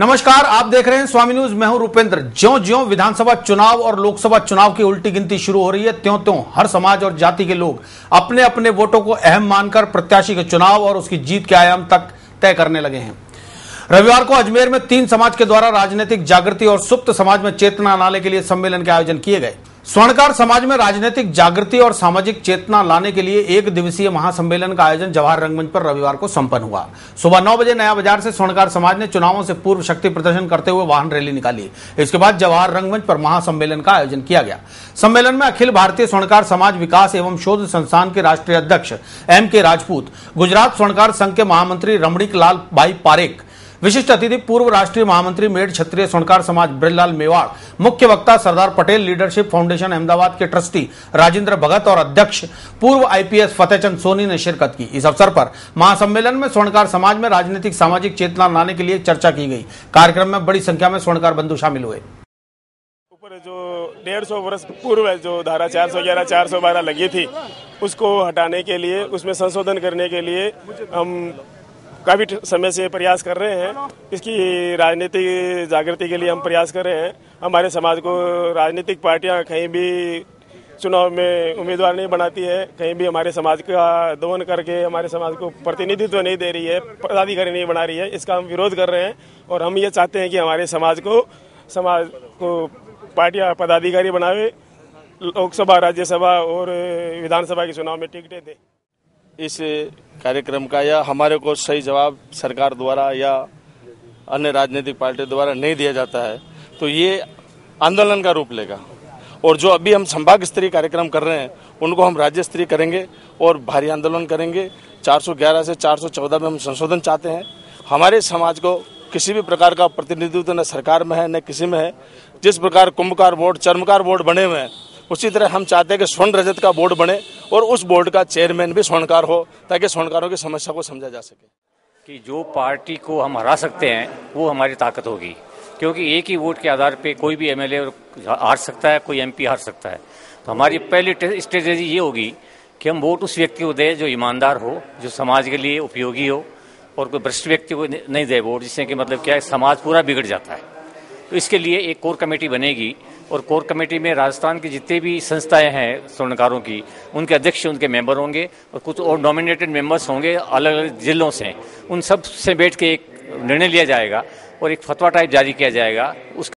नमस्कार, आप देख रहे हैं स्वामी न्यूज़। मैं हूँ रूपेंद्र। ज्यो ज्यो विधानसभा चुनाव और लोकसभा चुनाव की उल्टी गिनती शुरू हो रही है त्यों त्यों हर समाज और जाति के लोग अपने अपने वोटों को अहम मानकर प्रत्याशी के चुनाव और उसकी जीत के आयाम तक तय करने लगे हैं। रविवार को अजमेर में तीन समाज के द्वारा राजनीतिक जागृति और सुप्त समाज में चेतना लाने के लिए सम्मेलन के आयोजन किए गए। स्वर्णकार समाज में राजनीतिक जागृति और सामाजिक चेतना लाने के लिए एक दिवसीय महासम्मेलन का आयोजन जवाहर रंगमंच पर रविवार को संपन्न हुआ। सुबह नौ बजे नया बाज़ार से स्वर्णकार समाज ने चुनावों से पूर्व शक्ति प्रदर्शन करते हुए वाहन रैली निकाली। इसके बाद जवाहर रंगमंच पर महासम्मेलन का आयोजन किया गया। सम्मेलन में अखिल भारतीय स्वर्णकार समाज विकास एवं शोध संस्थान के राष्ट्रीय अध्यक्ष एम के राजपूत, गुजरात स्वर्णकार संघ के महामंत्री रमणीक लाल भाई पारेख विशिष्ट अतिथि पूर्व राष्ट्रीय महामंत्री मेड क्षत्रिय स्वर्णकार समाज ब्रजलाल मेवाड़, मुख्य वक्ता सरदार पटेल लीडरशिप फाउंडेशन अहमदाबाद के ट्रस्टी राजेंद्र भगत और अध्यक्ष पूर्व आईपीएस फतेहचंद सोनी ने शिरकत की। इस अवसर पर महासम्मेलन में स्वर्णकार समाज में राजनीतिक सामाजिक चेतना लाने के लिए चर्चा की गई। कार्यक्रम में बड़ी संख्या में स्वर्णकार बंधु शामिल हुए। जो डेढ़ सौ वर्ष पूर्व जो धारा चार सौ ग्यारह, चार सौ बारह लगी थी, उसको हटाने के लिए, उसमें संशोधन करने के लिए हम काफ़ी समय से प्रयास कर रहे हैं। इसकी राजनीतिक जागृति के लिए हम प्रयास कर रहे हैं। हमारे समाज को राजनीतिक पार्टियाँ कहीं भी चुनाव में उम्मीदवार नहीं बनाती है। कहीं भी हमारे समाज का दोहन करके हमारे समाज को प्रतिनिधित्व नहीं दे रही है, पदाधिकारी नहीं बना रही है, इसका हम विरोध कर रहे हैं और हम ये चाहते हैं कि हमारे समाज को समाज को पार्टियाँ पदाधिकारी बनावे, लोकसभा, राज्यसभा और विधानसभा के चुनाव में टिकटें दे। इस कार्यक्रम का या हमारे को सही जवाब सरकार द्वारा या अन्य राजनीतिक पार्टी द्वारा नहीं दिया जाता है तो ये आंदोलन का रूप लेगा। और जो अभी हम संभाग स्तरीय कार्यक्रम कर रहे हैं, उनको हम राज्य स्तरीय करेंगे और भारी आंदोलन करेंगे। 411 से 414 में हम संशोधन चाहते हैं। हमारे समाज को किसी भी प्रकार का प्रतिनिधित्व न सरकार में है, न किसी में है। जिस प्रकार कुंभकार बोर्ड, चर्मकार बोर्ड बने हुए हैं उसी तरह हम चाहते हैं कि स्वर्ण रजत का बोर्ड बने और उस बोर्ड का चेयरमैन भी स्वर्णकार हो, ताकि स्वर्णकारों की समस्या को समझा जा सके। कि जो पार्टी को हम हरा सकते हैं, वो हमारी ताकत होगी। क्योंकि एक ही वोट के आधार पे कोई भी एमएलए हार सकता है, कोई एमपी हार सकता है। तो हमारी पहली स्ट्रेटेजी ये होगी कि हम वोट उस व्यक्ति को दें जो ईमानदार हो, जो समाज के लिए उपयोगी हो, और कोई भ्रष्ट व्यक्ति को नहीं दे वोट, जिससे कि मतलब क्या है, समाज पूरा बिगड़ जाता है। तो इसके लिए एक कोर कमेटी बनेगी और कोर कमेटी में राजस्थान की जितने भी संस्थाएँ हैं स्वर्णकारों की, उनके अध्यक्ष, उनके मेंबर होंगे और कुछ और नॉमिनेटेड मेंबर्स होंगे अलग अलग जिलों से। उन सबसे बैठ के एक निर्णय लिया जाएगा और एक फतवा टाइप जारी किया जाएगा। उस